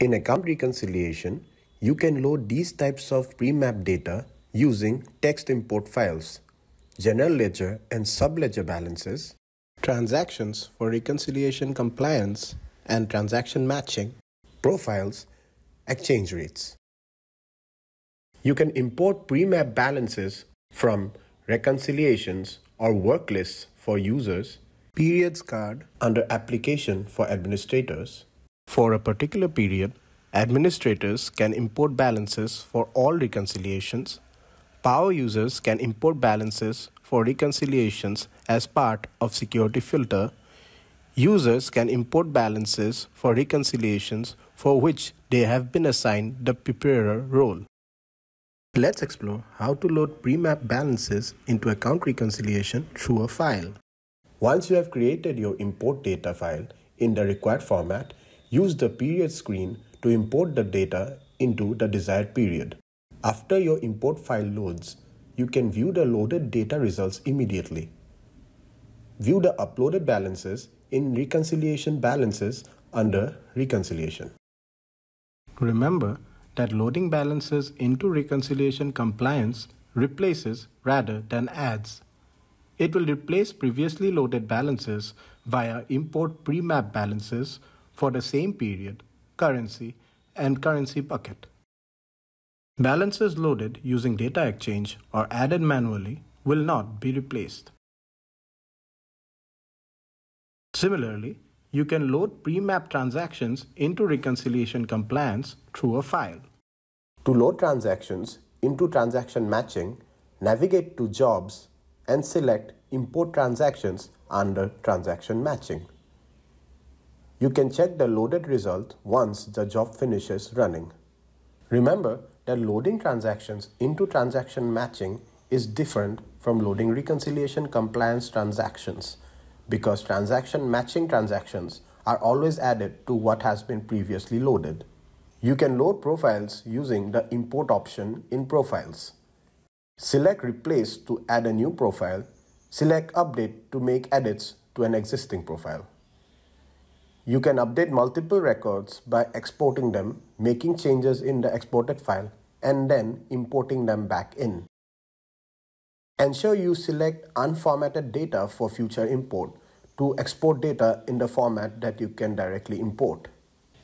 In account reconciliation, you can load these types of pre-map data using text import files, general ledger and subledger balances, transactions for reconciliation compliance and transaction matching, profiles, exchange rates. You can import pre-map balances from reconciliations or work lists for users, periods card under application for administrators. For a particular period, administrators can import balances for all reconciliations. Power users can import balances for reconciliations as part of security filter. Users can import balances for reconciliations for which they have been assigned the preparer role. Let's explore how to load pre-map balances into account reconciliation through a file. Once you have created your import data file in the required format, use the period screen to import the data into the desired period. After your import file loads, you can view the loaded data results immediately. View the uploaded balances in Reconciliation Balances under Reconciliation. Remember that loading balances into reconciliation compliance replaces rather than adds. It will replace previously loaded balances via import pre-map balances for the same period, currency, and currency bucket. Balances loaded using data exchange or added manually will not be replaced. Similarly, you can load pre-map transactions into reconciliation compliance through a file. To load transactions into transaction matching, navigate to Jobs and select Import Transactions under Transaction Matching. You can check the loaded result once the job finishes running. Remember that loading transactions into transaction matching is different from loading reconciliation compliance transactions because transaction matching transactions are always added to what has been previously loaded. You can load profiles using the import option in profiles. Select replace to add a new profile. Select update to make edits to an existing profile. You can update multiple records by exporting them, making changes in the exported file, and then importing them back in. Ensure you select unformatted data for future import to export data in the format that you can directly import.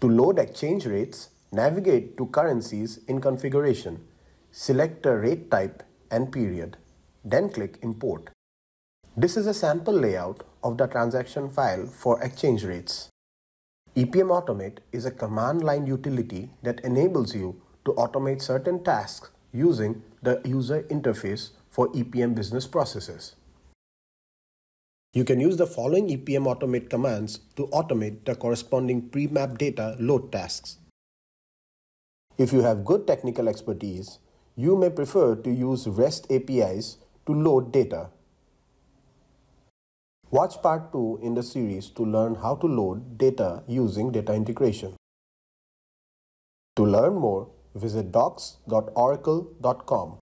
To load exchange rates, Navigate to currencies in configuration. Select the rate type and period. Then click import. This is a sample layout of the transaction file for exchange rates. EPM Automate is a command line utility that enables you to automate certain tasks using the user interface for EPM business processes. You can use the following EPM Automate commands to automate the corresponding pre-map data load tasks. If you have good technical expertise, you may prefer to use REST APIs to load data. Watch part 2 in the series to learn how to load data using data integration. To learn more, visit docs.oracle.com.